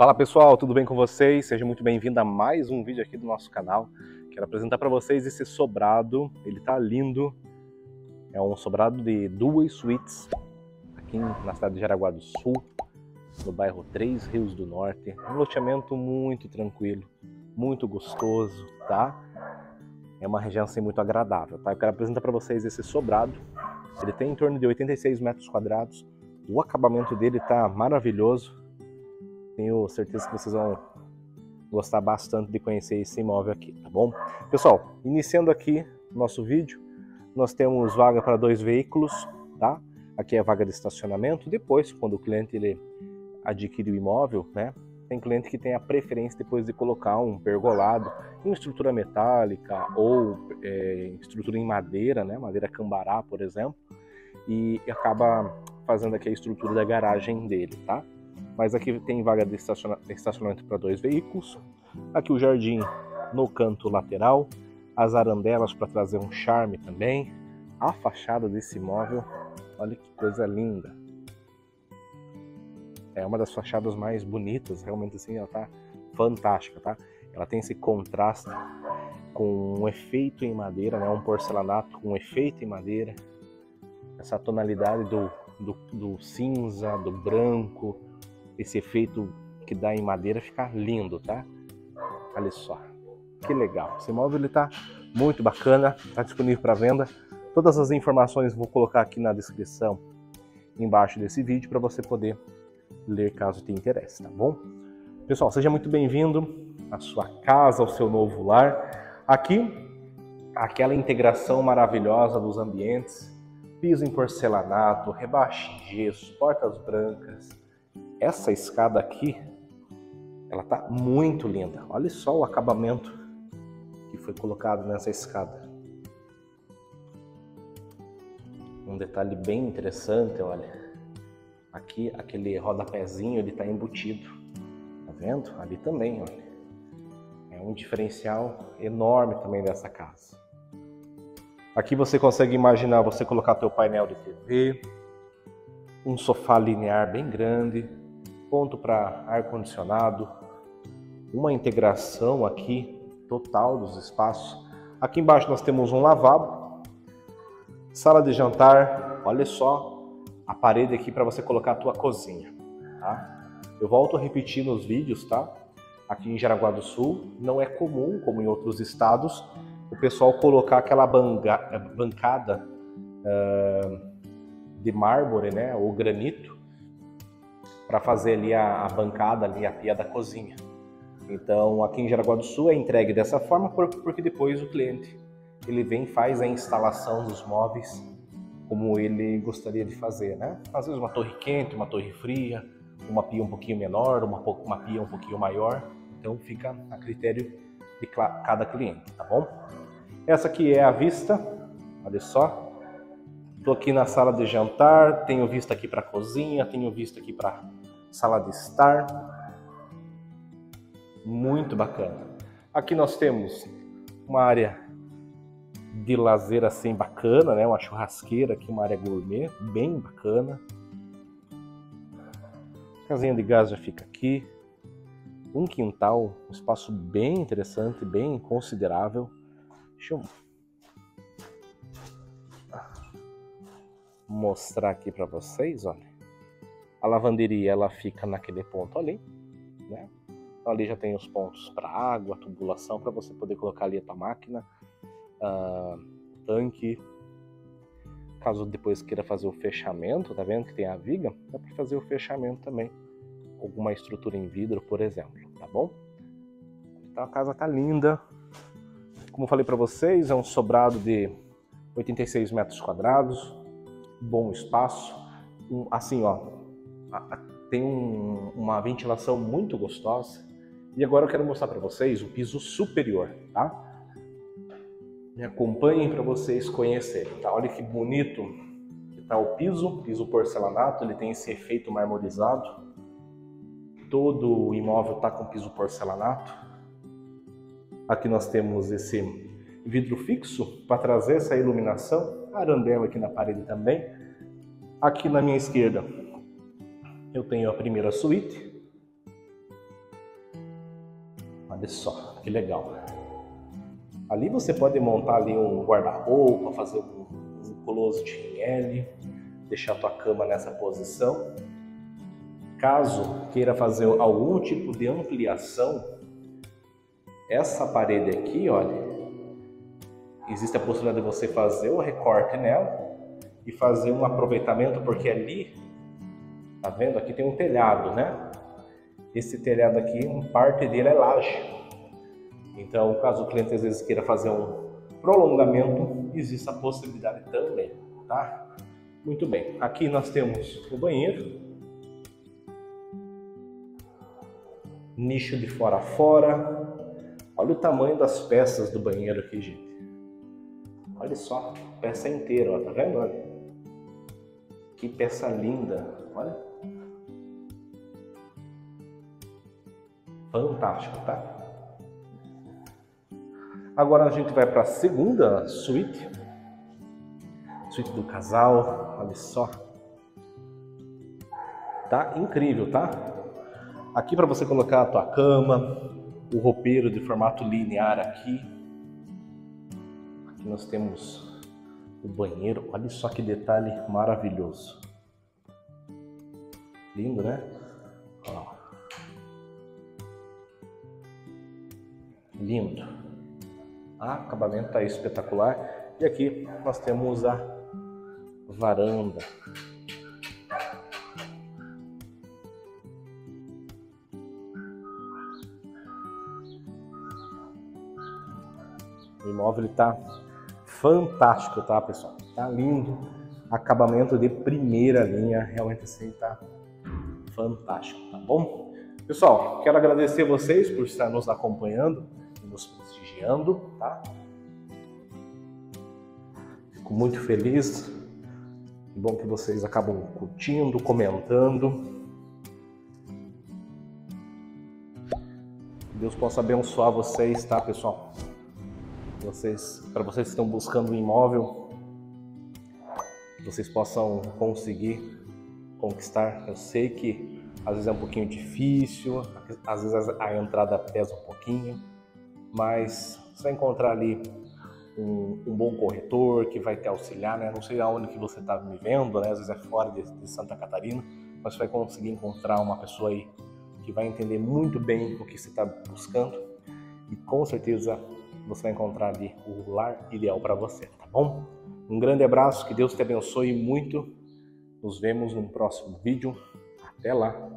Fala pessoal, tudo bem com vocês? Seja muito bem-vindo a mais um vídeo aqui do nosso canal. Quero apresentar para vocês esse sobrado, ele tá lindo. É um sobrado de duas suítes aqui na cidade de Jaraguá do Sul, no bairro Três Rios do Norte. Um loteamento muito tranquilo, muito gostoso, tá? É uma região assim muito agradável, tá? Eu quero apresentar para vocês esse sobrado. Ele tem em torno de 86 metros quadrados. O acabamento dele tá maravilhoso tenho certeza que vocês vão gostar bastante de conhecer esse imóvel aqui, tá bom? Pessoal, iniciando aqui nosso vídeo, nós temos vaga para dois veículos, tá? Aqui é a vaga de estacionamento. Depois, quando o cliente ele adquire o imóvel, né? Tem cliente que tem a preferência depois de colocar um pergolado em estrutura metálica ou é, estrutura em madeira, né? Madeira cambará, por exemplo, e acaba fazendo aqui a estrutura da garagem dele, tá? Mas aqui tem vaga de estacionamento para dois veículos. Aqui o jardim no canto lateral, as arandelas para trazer um charme também. A fachada desse imóvel, olha que coisa linda. É uma das fachadas mais bonitas, realmente assim, ela tá fantástica, tá? Ela tem esse contraste com um efeito em madeira, né? Um porcelanato com um efeito em madeira. Essa tonalidade do, do, do cinza, do branco, esse efeito que dá em madeira fica lindo, tá? Olha só, que legal. Esse móvel ele tá muito bacana, está disponível para venda. Todas as informações vou colocar aqui na descrição embaixo desse vídeo para você poder ler caso te interesse, tá bom? Pessoal, seja muito bem-vindo à sua casa, ao seu novo lar. Aqui, aquela integração maravilhosa dos ambientes, piso em porcelanato, rebaixo em gesso, portas brancas, essa escada aqui, ela tá muito linda. Olha só o acabamento que foi colocado nessa escada. Um detalhe bem interessante, olha. Aqui, aquele rodapézinho, ele tá embutido. Tá vendo? Ali também, olha. É um diferencial enorme também dessa casa. Aqui você consegue imaginar você colocar teu painel de TV, um sofá linear bem grande, ponto para ar-condicionado, uma integração aqui total dos espaços. Aqui embaixo nós temos um lavabo, sala de jantar, olha só a parede aqui para você colocar a tua cozinha, tá? Eu volto a repetir nos vídeos, tá? Aqui em Jaraguá do Sul não é comum, como em outros estados, o pessoal colocar aquela bancada uh, de mármore, né, ou granito, para fazer ali a, a, bancada, ali a pia da cozinha. Então, aqui em Jaraguá do Sul é entregue dessa forma porque depois o cliente ele vem faz a instalação dos móveis como ele gostaria de fazer, né? Às vezes uma torre quente, uma torre fria, uma pia um pouquinho menor, uma, uma pia um pouquinho maior. Então fica a critério de cada cliente, tá bom? Essa aqui é a vista, olha só. Estou aqui na sala de jantar, tenho vista aqui para a cozinha, tenho vista aqui para sala de estar. Muito bacana. Aqui nós temos uma área de lazer assim bacana, né? Uma churrasqueira aqui, uma área gourmet, bem bacana. Casinha de gás já fica aqui. Um quintal, um espaço bem interessante, bem considerável. Deixa eu mostrar aqui para vocês, olha. A lavanderia ela fica naquele ponto ali, né? Então, ali já tem os pontos para água, tubulação para você poder colocar ali a tua máquina, uh, tanque. Caso depois queira fazer o fechamento, tá vendo que tem a viga? Dá para fazer o fechamento também. Alguma estrutura em vidro, por exemplo, tá bom? Então a casa tá linda. Como falei para vocês, é um sobrado de 86 metros quadrados, bom espaço. Um, assim, ó, tem um, uma ventilação muito gostosa. E agora eu quero mostrar para vocês o piso superior, tá? Me acompanhem para vocês conhecerem, tá? Olha que bonito que tá o piso, piso porcelanato, ele tem esse efeito marmorizado. Todo o imóvel tá com piso porcelanato. Aqui nós temos esse vidro fixo para trazer essa iluminação. Arandela aqui na parede também. Aqui na minha esquerda eu tenho a primeira suíte, Olha só, que legal. Ali você pode montar ali um guarda-roupa, fazer um, um closet em L, deixar a tua cama nessa posição. Caso queira fazer algum tipo de ampliação, essa parede aqui, olha, existe a possibilidade de você fazer o recorte nela e fazer um aproveitamento, porque ali, tá vendo? Aqui tem um telhado, né? Esse telhado aqui, parte dele é laje. Então, caso o cliente às vezes queira fazer um prolongamento, existe a possibilidade também, tá? Muito bem. Aqui nós temos o banheiro. Nicho de fora a fora. Olha o tamanho das peças do banheiro aqui, gente. Olha só, peça inteira, ó, tá vendo? Olha. Que peça linda, olha. Fantástico, tá? Agora a gente vai para a segunda suíte. Suíte do casal, olha só. Tá incrível, tá? Aqui para você colocar a tua cama, o roupeiro de formato linear aqui. Aqui nós temos o banheiro, olha só que detalhe maravilhoso. Lindo, né? Lindo. Ah, acabamento está espetacular. E aqui nós temos a varanda. O imóvel está fantástico, tá, pessoal? Tá lindo. Acabamento de primeira linha, realmente assim tá fantástico, tá bom? Pessoal, quero agradecer vocês por estar nos acompanhando tá? Fico muito feliz. Que bom que vocês acabam curtindo, comentando. Deus possa abençoar vocês, tá, pessoal? Vocês, para vocês que estão buscando um imóvel, vocês possam conseguir conquistar. Eu sei que às vezes é um pouquinho difícil, às vezes a entrada pesa um pouquinho, mas você vai encontrar ali um, um, bom corretor que vai te auxiliar, né? Não sei aonde que você está me vendo, né? Às vezes é fora de, de, Santa Catarina, mas você vai conseguir encontrar uma pessoa aí que vai entender muito bem o que você está buscando e com certeza você vai encontrar ali o lar ideal para você, tá bom? Um grande abraço, que Deus te abençoe muito. Nos vemos no próximo vídeo. Até lá!